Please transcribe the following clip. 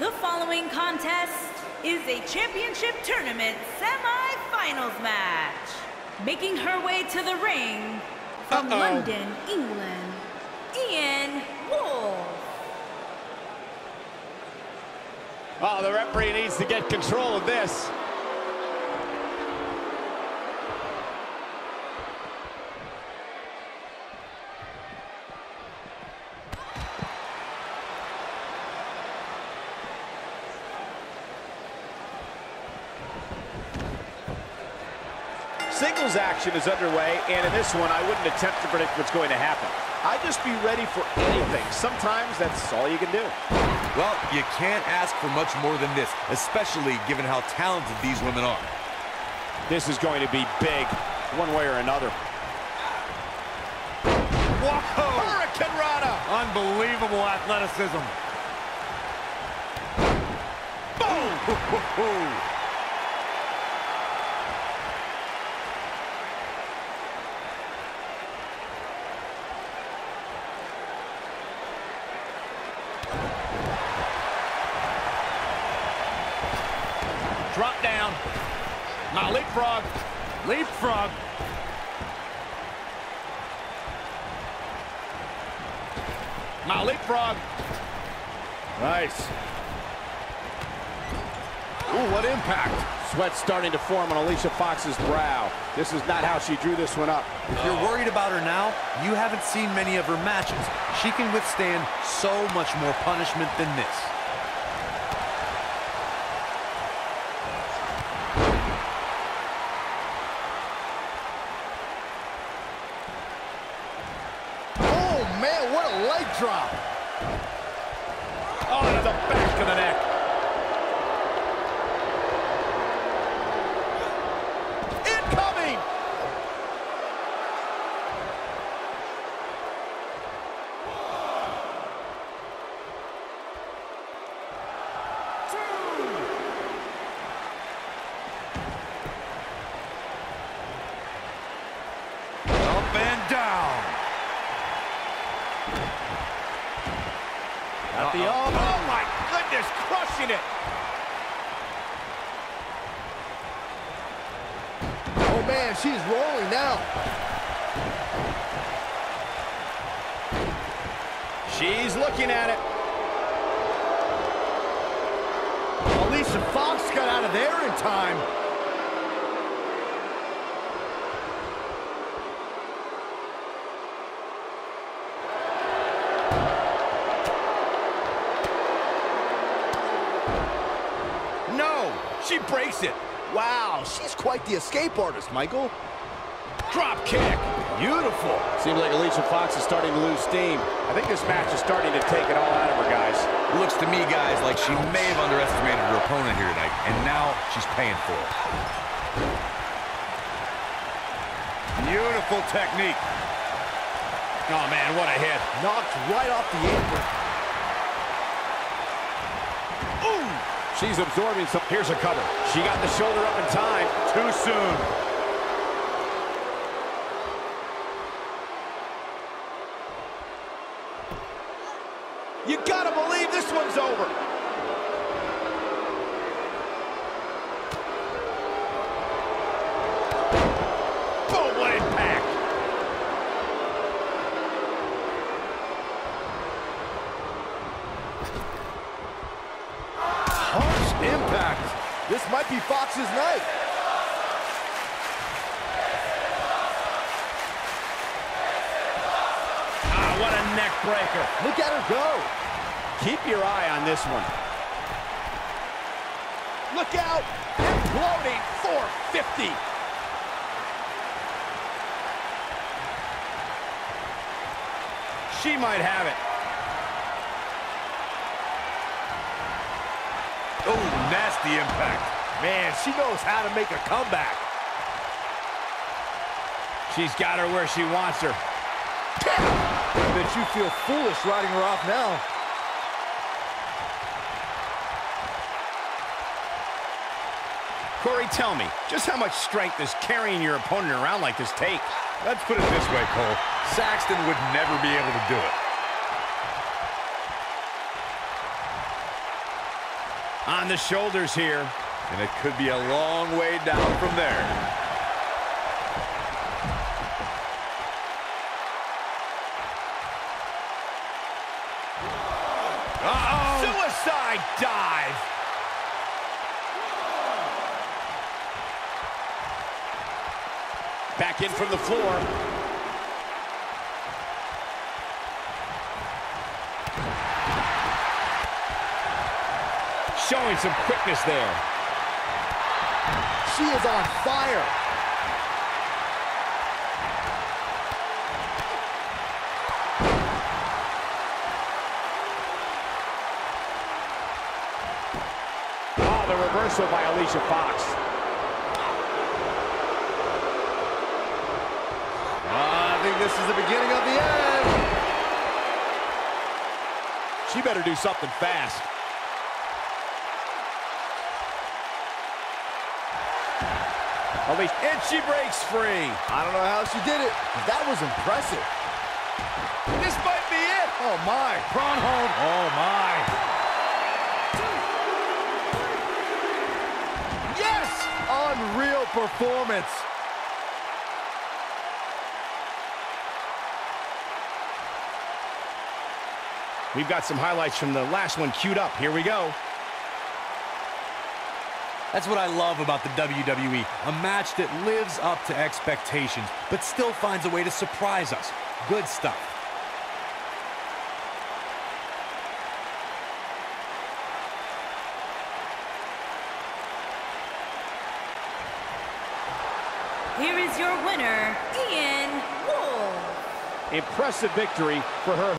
The following contest is a championship tournament semi-finals match. Making her way to the ring from Uh-oh. London, England, Ian Wolf. Oh, the referee needs to get control of this. Singles action is underway, and in this one, I wouldn't attempt to predict what's going to happen. I'd just be ready for anything. Sometimes that's all you can do. Well, you can't ask for much more than this, especially given how talented these women are. This is going to be big, one way or another. Whoa! Hurricanrana! Unbelievable athleticism. Boom! Drop down. Now leapfrog. Leapfrog. Now leapfrog. Nice. Ooh, what impact. Sweat starting to form on Alicia Fox's brow. This is not how she drew this one up. If you're worried about her now, you haven't seen many of her matches. She can withstand so much more punishment than this. Oh, man, what a leg drop. Oh, to the back of the neck. Incoming! Up and down. At the elbow. Oh, my goodness, crushing it. Oh, man, she's rolling now. She's looking at it. Alicia Fox got out of there in time. No, she breaks it. Wow, she's quite the escape artist, Michael. Drop kick. Beautiful. Seems like Alicia Fox is starting to lose steam. I think this match is starting to take it all out of her, guys. It looks to me, guys, like she may have underestimated her opponent here tonight, and now she's paying for it. Beautiful technique. Oh, man, what a hit. Knocked right off the apron. Ooh! She's absorbing some. Here's a cover. She got the shoulder up in time. Too soon. You gotta believe this one's over. Boom, what impact. Harsh impact. This might be Fox's night. Ah, what a neck breaker. Look at her go. Keep your eye on this one. Look out! Imploding 450. She might have it. Oh, nasty impact. Man, she knows how to make a comeback. She's got her where she wants her. I bet you feel foolish riding her off now. Corey, tell me, just how much strength does carrying your opponent around like this take? Let's put it this way, Cole. Saxton would never be able to do it. On the shoulders here. And it could be a long way down from there. Suicide dive. Back in from the floor. Showing some quickness there. She is on fire. Oh, the reversal by Alicia Fox. Ah, I think this is the beginning of the end. She better do something fast. Alicia, And she breaks free. I don't know how she did it. but That was impressive. This might be it. Oh, my. Prawn hold. Oh, my. Yes! Unreal performance. We've got some highlights from the last one queued up. Here we go. That's what I love about the WWE. A match that lives up to expectations, but still finds a way to surprise us. Good stuff. Here is your winner, Ian Wolf. impressive victory for her.